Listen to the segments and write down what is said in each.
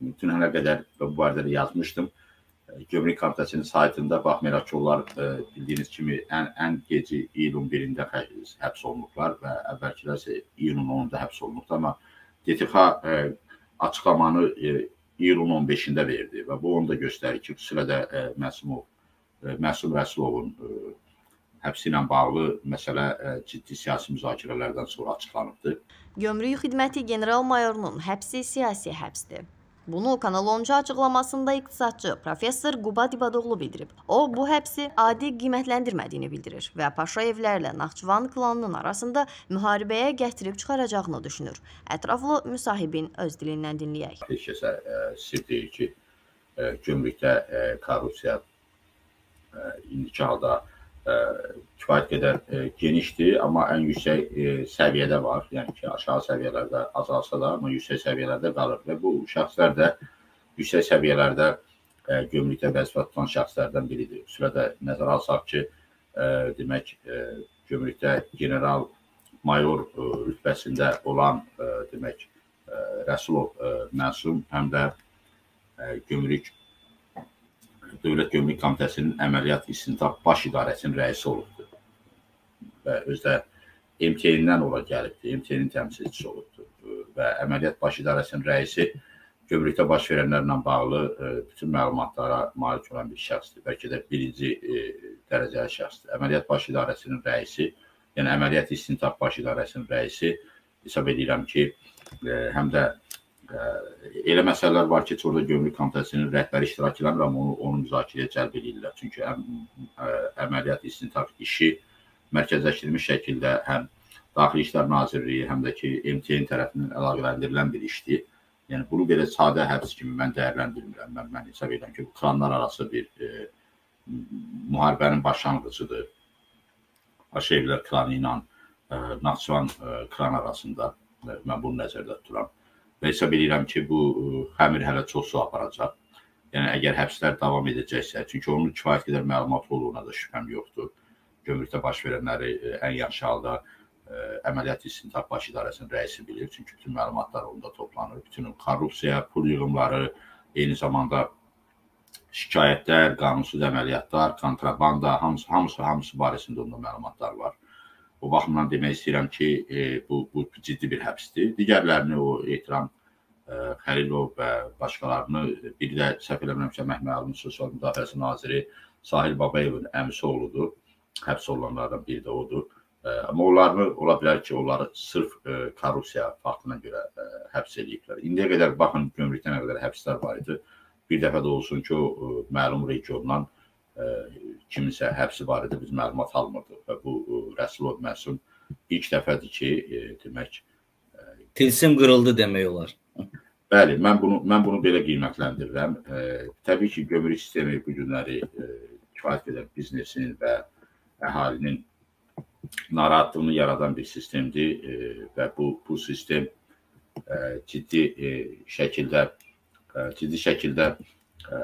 dünənə qədər bu barədə də yazmışdım. Gömrük Komitəsinin saytında baxmayaraq ki, onlar bildiyiniz kimi ən ən gecə iyulun 1-də həbs olunublar və əvvəlkilər isə iyulun 10-da həbs olunublar, amma DTX açıqlamanı iyulun 15-də verdi və bu onu da göstərir ki, xüsusilə də Məsumov Məsum Rəsulovun həbsi ilə bağlı məsələ ciddi siyasi müzakirələrdən sonra açıqlanıbdı. Gömrük Xidməti general-mayorunun həbsi siyasi həbsdir. Bunu Kanal 10 açıqlamasında iqtisadçı professor Quba Dibadoğlu bildirib. O, bu həbsi adi qiymətləndirmədiyini bildirir və Paşayevlərlə Naxçıvan klanının arasında müharibəyə gətirib çıxaracağını düşünür. Ətraflı müsahibin öz dilindən dinləyək. Heç kəsə sir deyil ki, gömrükdə korrupsiya indiki halda kifayət qədər genişdir, amma ən yüksək səviyyədə var. Yəni ki, aşağı səviyyələrdə azalsa da, amma yüksək səviyyələrdə qalır və bu şəxslər də yüksək səviyyələrdə gömrükdə vəzifə tutan şəxslərdən biridir. Xüsusilə də nəzərə alsaq ki, demək gömrükdə general mayor rütbəsində olan demək Rəsulov Məsum həm də gömrük Dövlət Gömrük Komitəsinin əməliyyat istintaq baş idarəsinin rəisi olubdur. Və özdə MTN-dən ora gəlibdir, MTN-in təmsilçisi olubdur və əməliyyat baş idarəsinin rəisi gömrükdə baş verənlərlə bağlı bütün məlumatlara malik olan bir şəxsdir. Bəlkə də birinci dərəcəli şəxsdir. Əməliyyat baş idarəsinin rəisi, yəni əməliyyat istintaq baş idarəsinin rəisi hesab edirəm ki, həm də elə məsələlər var ki, orada gömrük komitəsinin rəhbəri iştirak edən və onu, onu müzakirəyə cəlb edirlər. Çünki əm, ə, əməliyyat istintaq işi mərkəzləşdirilmiş şəkildə həm Daxili İşlər Nazirliyi, həm də ki MTN tərəfindən əlaqələndirilən bir işdir. Yəni bunu belə sadə həbs kimi mən dəyərləndirmirəm. Mən, mən hesab edirəm ki, bu klanlar arası bir e, müharibənin başlanğıcıdır. Aşevlər klanı ilə e, Naxçıvan e, klan arasında e, mən bunu nəzərdə tuturam və hesab edirəm ki, bu xəmir hələ çox su aparacaq. Yəni əgər həbslər davam edəcəksə, çünki onun kifayət qədər məlumat olduğuna da şübhəm yoxdur. Gömrükdə baş verənləri ən yaxşı halda əməliyyat istintaq baş idarəsinin rəisi bilir, çünki bütün məlumatlar onda toplanır. Bütün korrupsiya, pul yığımları, eyni zamanda şikayətlər, qanunsuz əməliyyatlar, kontrabanda, hamısı hamısı hamısı barəsində onda məlumatlar var. O baxımdan demək istəyirəm ki, e, bu, bu ciddi bir həbsdir. Digərlərini o ehtiram e, Xəlilov və başqalarını bir də səhv eləmirəmsə Məhməd Əlinin Sosial Müdafiəsi naziri Sahil Babayevin əmisi oğludur. Həbs olunanlardan biri də odur. E, amma onlarını ola bilər ki, onları sırf e, korrupsiya faktına görə e, həbs ediblər. İndiyə qədər baxın gömrükdə nə qədər həbslər var idi. Bir dəfə də olsun ki, o e, məlum regiondan kiminsə həbsi barədə biz məlumat almırdıq və bu Rəsulov Məsum ilk dəfədir ki, e, demək tilsim qırıldı demək olar. Bəli, mən bunu mən bunu belə qiymətləndirirəm. E, təbii ki, gömrük sistemi bu günləri e, kifayət qədər biznesin və əhalinin narahatlığını yaradan bir sistemdir e, və bu bu sistem e, ciddi e, şəkildə e, ciddi şəkildə e,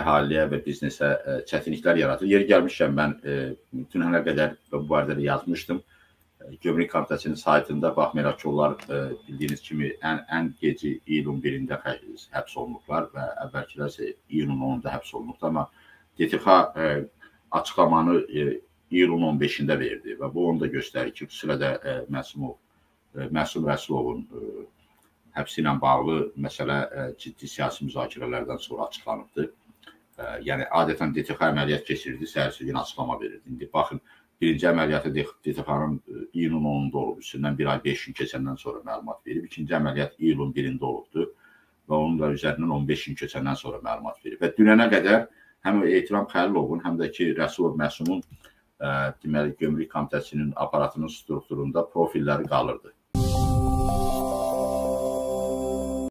əhaliyə və biznesə e, çətinliklər yaradır. Yeri gəlmişkən mən e, dünənə qədər bu barədə də yazmışdım. E, Gömrük Komitəsinin saytında baxmayaraq ki, onlar bildiyiniz kimi ən ən gecə iyulun 1-də həbs olunublar və əvvəlkilər isə iyulun 10-da həbs olunublar, amma DTX açıqlamanı iyulun 15-də verdi və bu onu da göstərir ki, xüsusilə də Məsumov Məsum Rəsulovun ə, həbsi ilə bağlı məsələ ciddi siyasi müzakirələrdən sonra açıqlanıbdı yəni adətən DTX əməliyyat keçirdi, səhərsi gün açıqlama verirdi. İndi baxın, birinci əməliyyatı DTX-nın iyunun 10-da olub, üstündən bir ay 5 gün keçəndən sonra məlumat verib. İkinci əməliyyat iyulun 1-də olubdu və onun da üzərindən 15 gün keçəndən sonra məlumat verib. Və dünənə qədər həm Ehtiram Xəlilovun, həm də ki Rəsulov Məsumun ə, deməli Gömrük Komitəsinin aparatının strukturunda profilləri qalırdı.